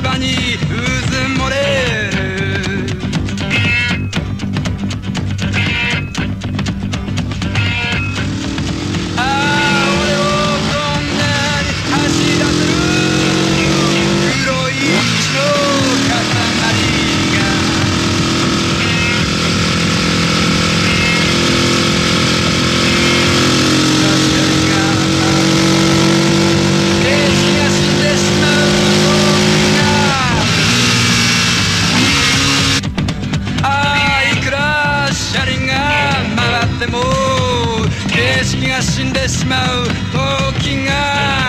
Hispanie でも景色が死んでしまう時が。